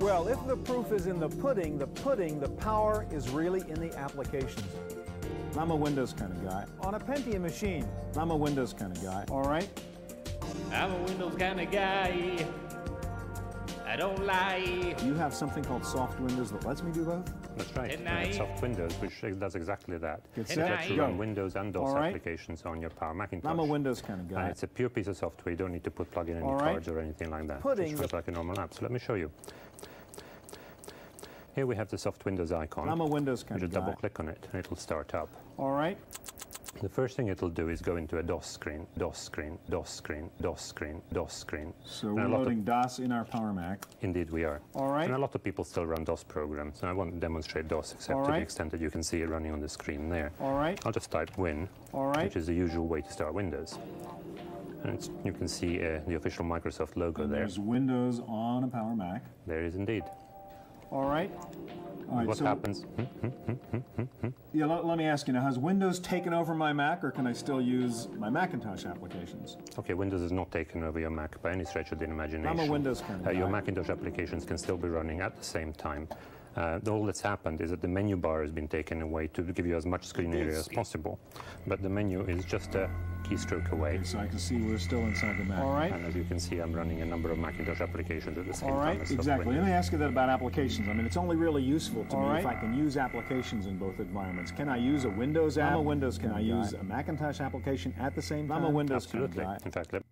Well, if the proof is in the pudding, the pudding, the power is really in the applications. I'm a Windows kind of guy. On a Pentium machine, I'm a Windows kind of guy. all right? I'm a Windows kind of guy. I don't lie. You have something called SoftWindows that lets me do both? That's right. And And I- it's SoftWindows, which does exactly that. Get It set, lets you go. run Windows and DOS All right. applications on your Power Macintosh. I'm a Windows kind of guy. And it's a pure piece of software. You don't need to put plug in any All right. cards or anything like that. Pudding It just runs like a normal app. So let me show you. Here we have the SoftWindows icon. I'm a Windows You kind of just double click on it and it'll start up. All right? The first thing it'll do is go into a DOS screen, DOS screen, DOS screen, DOS screen, DOS screen. So And we're lot of- loading DOS in our Power Mac. Indeed, we are. All right. And a lot of people still run DOS programs. And I won't demonstrate DOS except All to the extent that you can see it running on the screen there. All right? I'll just type Win, All right? which is the usual way to start Windows. And it's, you can see uh, the official Microsoft logo And there. there's Windows on a Power Mac. There is indeed. All right? All right, what so happens? Hmm, hmm, hmm, hmm? Yeah, let, let me ask you now, has Windows taken over my Mac or can I still use my Macintosh applications? Okay, Windows is not taking over your Mac by any stretch of the imagination. I'm a Windows Uh, your. Macintosh applications can still be running at the same time. Uh, all that's happened is that the menu bar has been taken away to give you as much screen area as possible. But the menu is just a keystroke away. Okay, so I can see we're still inside the Mac. All right? And as you can see, I'm running a number of Macintosh applications at the same All right, time. as Exactly. Let me ask you that about applications. I mean, it's only really useful to All me if. I can use applications in both environments. Can I use a Windows app? I'm a Windows Can I use guy. a Macintosh application at the same time? I'm a Windows kind of Absolutely. guy. In fact, let